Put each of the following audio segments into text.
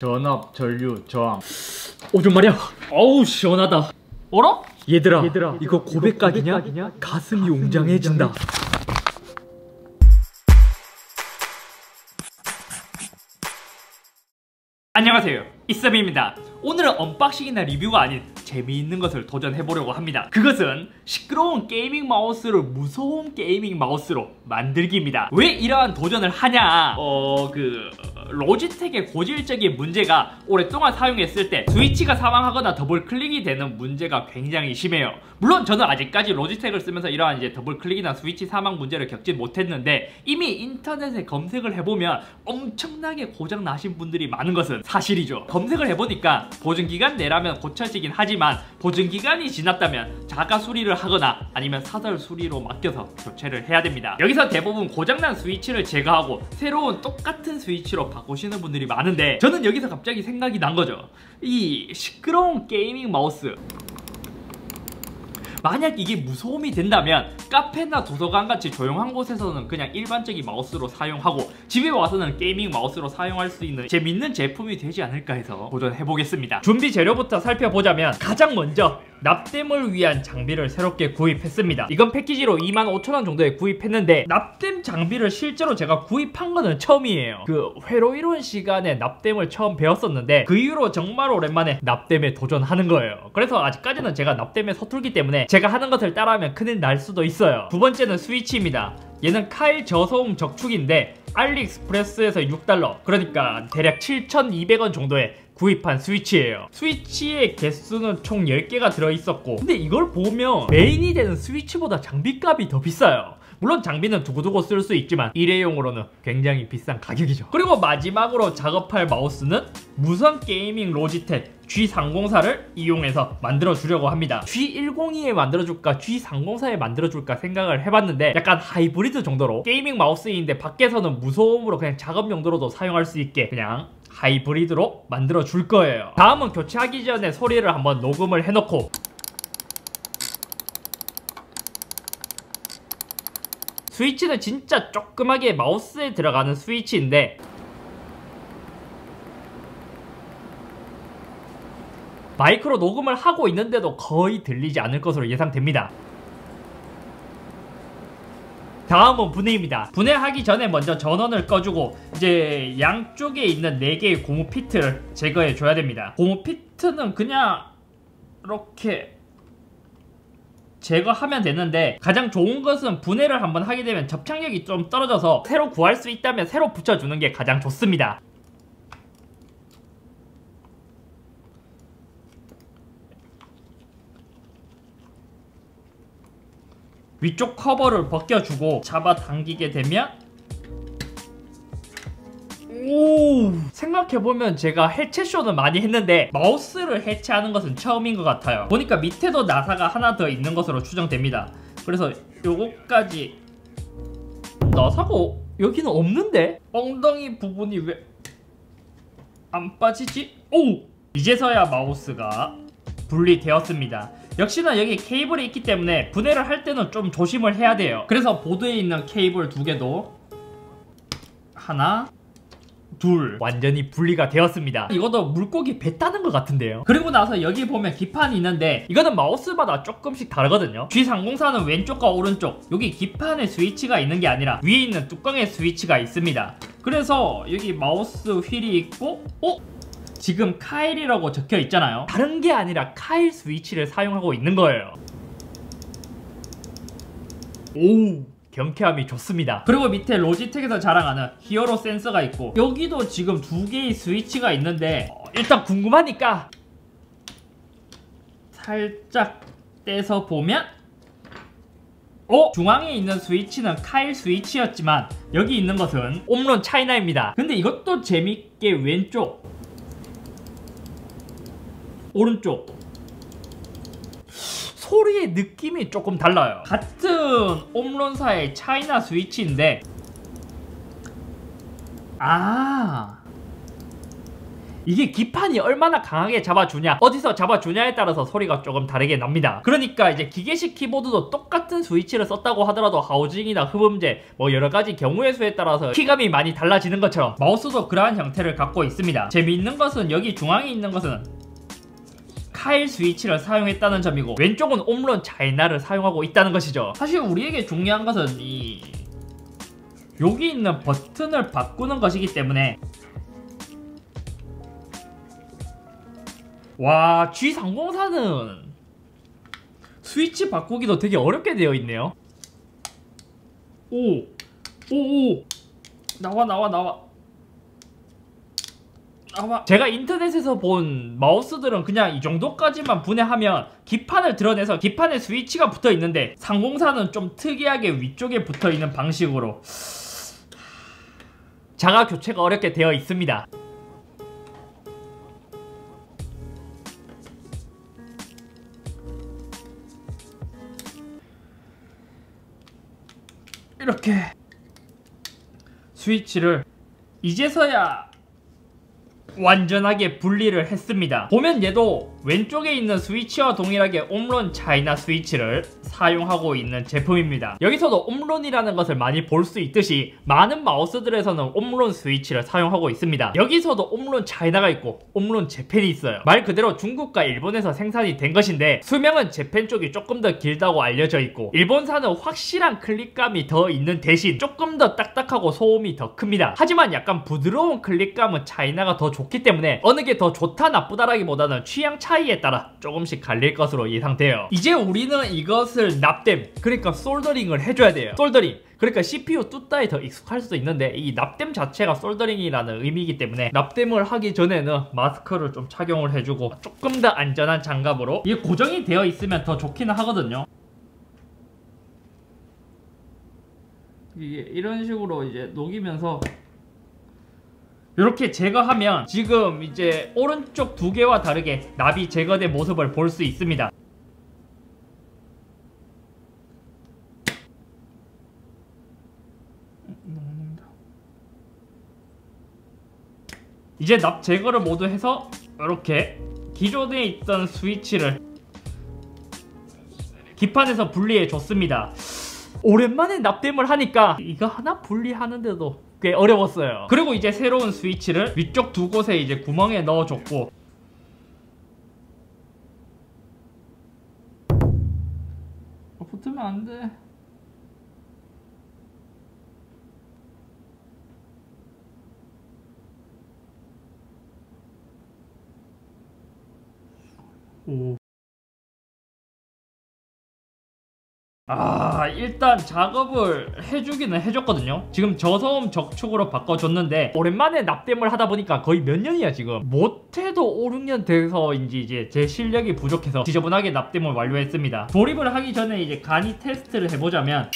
전압, 전류, 저항. 오줌 마려. 어우 시원하다. 어라? 얘들아, 얘들아, 이거 고백각이냐? 고백각이냐? 가슴이 웅장해진다. 안녕하세요. 이썸입니다. 오늘은 unboxing이나 리뷰가 아닌 재미있는 것을 도전해보려고 합니다. 그것은 시끄러운 gaming 마우스를 무소음 gaming 마우스로 만들기입니다. 왜 이러한 도전을 하냐? 어, 그... 로지텍의 고질적인 문제가 오랫동안 사용했을 때 스위치가 사망하거나 더블 클릭이 되는 문제가 굉장히 심해요. 물론 저는 아직까지 로지텍을 쓰면서 이러한 이제 더블 클릭이나 스위치 사망 문제를 겪지 못했는데 이미 인터넷에 검색을 해보면 엄청나게 고장 나신 분들이 많은 것은 사실이죠. 검색을 해보니까 보증기간 내라면 고쳐지긴 하지만 보증기간이 지났다면 자가 수리를 하거나 아니면 사설 수리로 맡겨서 교체를 해야 됩니다. 여기서 대부분 고장난 스위치를 제거하고 새로운 똑같은 스위치로 바꾸시는 분들이 많은데 저는 여기서 갑자기 생각이 난 거죠. 이 시끄러운 gaming 마우스 만약 이게 무소음이 된다면 카페나 도서관 같이 조용한 곳에서는 그냥 일반적인 마우스로 사용하고 집에 와서는 gaming 마우스로 사용할 수 있는 재밌는 제품이 되지 않을까 해서 도전해보겠습니다. 준비 재료부터 살펴보자면 가장 먼저 납땜을 위한 장비를 새롭게 구입했습니다. 이건 패키지로 25,000원 정도에 구입했는데 납땜 장비를 실제로 제가 구입한 거는 처음이에요. 그 회로 이론 시간에 납땜을 처음 배웠었는데 그 이후로 정말 오랜만에 납땜에 도전하는 거예요. 그래서 아직까지는 제가 납땜에 서툴기 때문에 제가 하는 것을 따라하면 큰일 날 수도 있어요. 두 번째는 스위치입니다. 얘는 카일 저소음 적축인데 알리익스프레스에서 6달러 그러니까 대략 7,200원 정도에 구입한 스위치예요 스위치의 개수는 총 10개가 들어있었고 근데 이걸 보면 메인이 되는 스위치보다 장비값이 더 비싸요 물론 장비는 두고두고 쓸 수 있지만 일회용으로는 굉장히 비싼 가격이죠 그리고 마지막으로 작업할 마우스는 무선 gaming 로지텍 G304를 이용해서 만들어 주려고 합니다. G102에 만들어줄까 G304에 만들어줄까 생각을 해봤는데 약간 하이브리드 정도로 gaming 마우스인데 밖에서는 무소음으로 그냥 작업 용도로도 사용할 수 있게 그냥 하이브리드로 만들어 줄 거예요. 다음은 교체하기 전에 소리를 한번 녹음을 해놓고 스위치는 진짜 조그맣게 마우스에 들어가는 스위치인데 마이크로 녹음을 하고 있는데도 거의 들리지 않을 것으로 예상됩니다 다음은 분해입니다. 분해하기 전에 먼저 전원을 꺼주고 이제 양쪽에 있는 4개의 고무 피트를 제거해 줘야 됩니다. 고무 피트는 그냥 이렇게 제거하면 되는데 가장 좋은 것은 분해를 한번 하게 되면 접착력이 좀 떨어져서 새로 구할 수 있다면 새로 붙여주는 게 가장 좋습니다. 위쪽 커버를 벗겨주고 잡아당기게 되면 오 생각해보면 제가 해체쇼는 많이 했는데 마우스를 해체하는 것은 처음인 것 같아요 보니까 밑에도 나사가 하나 더 있는 것으로 추정됩니다 그래서 요거까지 나사가 여기는 없는데? 엉덩이 부분이 왜 안 빠지지? 오! 이제서야 마우스가 분리되었습니다 역시나 여기 케이블이 있기 때문에 분해를 할 때는 좀 조심을 해야 돼요. 그래서 보드에 있는 케이블 두 개도 하나 둘. 완전히 분리가 되었습니다. 이것도 물고기 배 따는 것 같은데요. 그리고 나서 여기 보면 기판이 있는데 이거는 마우스마다 조금씩 다르거든요. G304는 왼쪽과 오른쪽 여기 기판에 스위치가 있는 게 아니라 위에 있는 뚜껑에 스위치가 있습니다. 그래서 여기 마우스 휠이 있고 어? 지금 카일이라고 적혀 있잖아요. 다른 게 아니라 카일 스위치를 사용하고 있는 거예요. 오 경쾌함이 좋습니다. 그리고 밑에 로지텍에서 자랑하는 히어로 센서가 있고 여기도 지금 두 개의 스위치가 있는데 어, 일단 궁금하니까 살짝 떼서 보면 어? 중앙에 있는 스위치는 카일 스위치였지만 여기 있는 것은 옴론 차이나입니다. 근데 이것도 재밌게 왼쪽 오른쪽. 소리의 느낌이 조금 달라요. 같은 옴론사의 차이나 스위치인데. 아. 이게 기판이 얼마나 강하게 잡아주냐 어디서 잡아주냐에 따라서 소리가 조금 다르게 납니다. 그러니까 이제 기계식 키보드도 똑같은 스위치를 썼다고 하더라도 하우징이나 흡음재 뭐 여러가지 경우의 수에 따라서 키감이 많이 달라지는 것처럼 마우스도 그러한 형태를 갖고 있습니다. 재미있는 것은 여기 중앙에 있는 것은 카일 스위치를 사용했다는 점이고 왼쪽은 옴론 차이나를 사용하고 있다는 것이죠 사실 우리에게 중요한 것은 이 여기 있는 버튼을 바꾸는 것이기 때문에 와 G304는 스위치 바꾸기도 되게 어렵게 되어 있네요 오! 오오! 나와 나와 나와 나와 제가 인터넷에서 본 마우스들은 그냥 이 정도까지만 분해하면 기판을 드러내서 기판에 스위치가 붙어 있는데 304는 좀 특이하게 위쪽에 붙어 있는 방식으로 자가 교체가 어렵게 되어 있습니다. 이렇게 스위치를 이제서야 완전하게 분리를 했습니다. 보면 얘도 왼쪽에 있는 스위치와 동일하게 옴론 차이나 스위치를 사용하고 있는 제품입니다. 여기서도 옴론이라는 것을 많이 볼 수 있듯이 많은 마우스들에서는 옴론 스위치를 사용하고 있습니다. 여기서도 옴론 차이나가 있고 옴론 재팬이 있어요. 말 그대로 중국과 일본에서 생산이 된 것인데 수명은 재팬 쪽이 조금 더 길다고 알려져 있고 일본산은 확실한 클릭감이 더 있는 대신 조금 더 딱딱하고 소음이 더 큽니다. 하지만 약간 부드러운 클릭감은 차이나가 더 좋기 때문에 어느 게 더 좋다 나쁘다라기보다는 취향 차 이에 따라 조금씩 갈릴 것으로 예상돼요. 이제 우리는 이것을 납땜 그러니까 솔더링을 해줘야 돼요. 솔더링 그러니까 CPU 뚜따에 더 익숙할 수도 있는데 이 납땜 자체가 솔더링이라는 의미이기 때문에 납땜을 하기 전에는 마스크를 좀 착용을 해주고 조금 더 안전한 장갑으로 이게 고정이 되어 있으면 더 좋기는 하거든요. 이게 이런 식으로 이제 녹이면서 이렇게 제거하면 지금 이제 오른쪽 두 개와 다르게 납이 제거된 모습을 볼 수 있습니다. 이제 납 제거를 모두 해서 이렇게 기존에 있던 스위치를 기판에서 분리해 줬습니다. 오랜만에 납땜을 하니까 이거 하나 분리하는데도 꽤 어려웠어요. 그리고 이제 새로운 스위치를 위쪽 두 곳에 이제 구멍에 넣어줬고. 어, 붙으면 안돼. 오. 아 일단 작업을 해주기는 해줬거든요. 지금 저소음 적축으로 바꿔줬는데 오랜만에 납땜을 하다 보니까 거의 몇 년이야 지금? 못해도 5, 6년 돼서인지 이제 제 실력이 부족해서 지저분하게 납땜을 완료했습니다. 조립을 하기 전에 이제 간이 테스트를 해보자면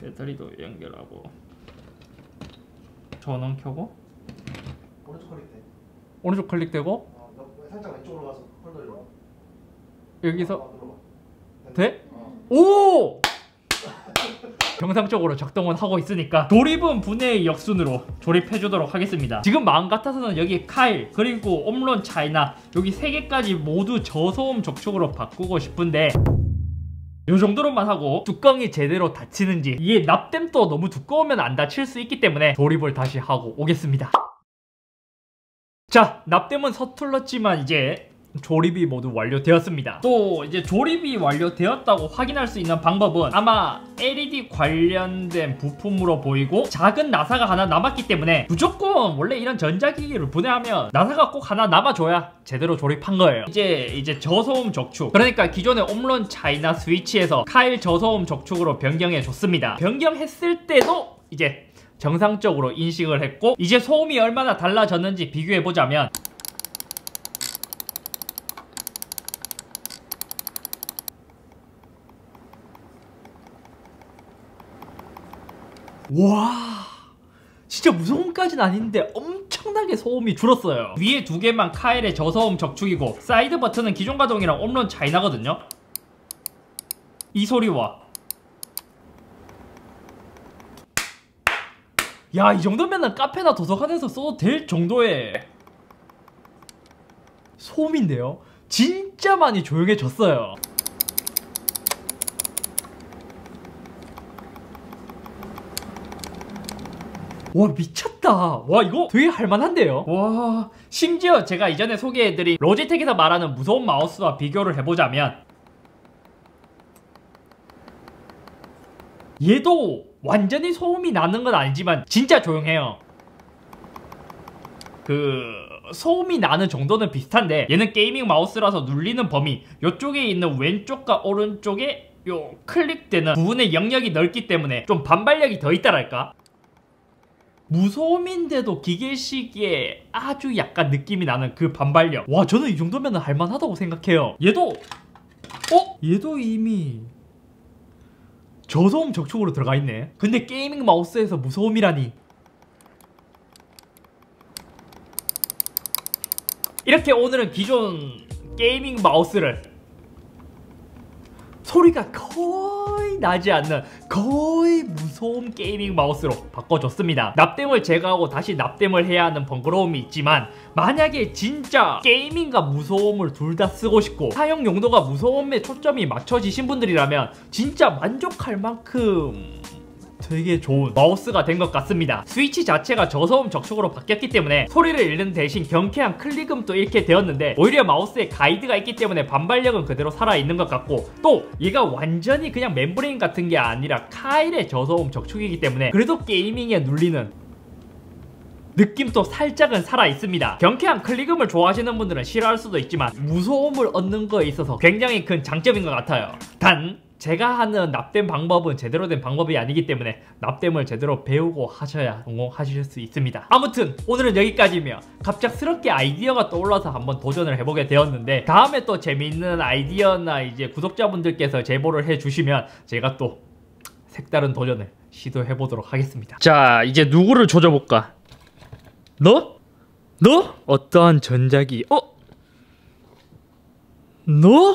배터리도 연결하고 전원 켜고 오른쪽 클릭돼. 오른쪽 클릭되고 어, 너 살짝 왼쪽으로 가서 폴더로. 여기서. 돼? 어. 오! 정상적으로 작동은 하고 있으니까 조립은 분해의 역순으로 조립해 주도록 하겠습니다 지금 마음 같아서는 여기 카일 그리고 옴론 차이나 여기 세 개까지 모두 저소음 적축으로 바꾸고 싶은데 요 정도로만 하고 뚜껑이 제대로 닫히는지 이게 납땜도 너무 두꺼우면 안 닫힐 수 있기 때문에 조립을 다시 하고 오겠습니다 자 납땜은 서툴렀지만 이제 조립이 모두 완료되었습니다. 또 이제 조립이 완료되었다고 확인할 수 있는 방법은 아마 LED 관련된 부품으로 보이고 작은 나사가 하나 남았기 때문에 무조건 원래 이런 전자기기를 분해하면 나사가 꼭 하나 남아줘야 제대로 조립한 거예요. 이제 이제 저소음 적축 그러니까 기존의 옴론 차이나 스위치에서 카일 저소음 적축으로 변경해 줬습니다. 변경했을 때도 이제 정상적으로 인식을 했고 이제 소음이 얼마나 달라졌는지 비교해 보자면 와 진짜 무소음까지는 아닌데 엄청나게 소음이 줄었어요. 위에 두 개만 카일의 저소음 적축이고 사이드 버튼은 기존과 동일한 옴론 차이 나거든요. 이 소리와. 야 이 정도면은 카페나 도서관에서 써도 될 정도의 소음인데요. 진짜 많이 조용해졌어요 와 미쳤다. 와 이거 되게 할만한데요? 와. 심지어 제가 이전에 소개해드린 로지텍에서 말하는 무서운 마우스와 비교를 해보자면 얘도 완전히 소음이 나는 건 아니지만 진짜 조용해요. 그 소음이 나는 정도는 비슷한데 얘는 게이밍 마우스라서 눌리는 범위 이쪽에 있는 왼쪽과 오른쪽에 요 클릭되는 부분의 영역이 넓기 때문에 좀 반발력이 더 있다랄까 무소음인데도 기계식에 아주 약간 느낌이 나는 그 반발력. 와, 저는 이 정도면 할만하다고 생각해요. 얘도, 어? 얘도 이미 저소음 적축으로 들어가 있네. 근데 gaming 마우스에서 무소음이라니. 이렇게 오늘은 기존 gaming 마우스를 소리가 거의 나지 않는 거의 무소음 gaming 마우스로 바꿔줬습니다. 납땜을 제거하고 다시 납땜을 해야 하는 번거로움이 있지만 만약에 진짜 gaming과 무소음을 둘 다 쓰고 싶고 사용 용도가 무소음에 초점이 맞춰지신 분들이라면 진짜 만족할 만큼 되게 좋은 마우스가 된 것 같습니다. 스위치 자체가 저소음 적축으로 바뀌었기 때문에 소리를 잃는 대신 경쾌한 클릭음도 잃게 되었는데 오히려 마우스에 가이드가 있기 때문에 반발력은 그대로 살아있는 것 같고 또 얘가 완전히 그냥 membrane 같은 게 아니라 카일의 저소음 적축이기 때문에 그래도 gaming에 눌리는 느낌도 살짝은 살아있습니다. 경쾌한 클릭음을 좋아하시는 분들은 싫어할 수도 있지만 무소음을 얻는 거에 있어서 굉장히 큰 장점인 것 같아요. 단 제가 하는 납땜 방법은 제대로 된 방법이 아니기 때문에 납땜을 제대로 배우고 하셔야 성공하실 수 있습니다. 아무튼 오늘은 여기까지며 갑작스럽게 아이디어가 떠올라서 한번 도전을 해보게 되었는데 다음에 또 재미있는 아이디어나 이제 구독자분들께서 제보를 해주시면 제가 또 색다른 도전을 시도해보도록 하겠습니다. 자 이제 누구를 조져볼까? 너? 너? 어떠한 전작이 어? 너?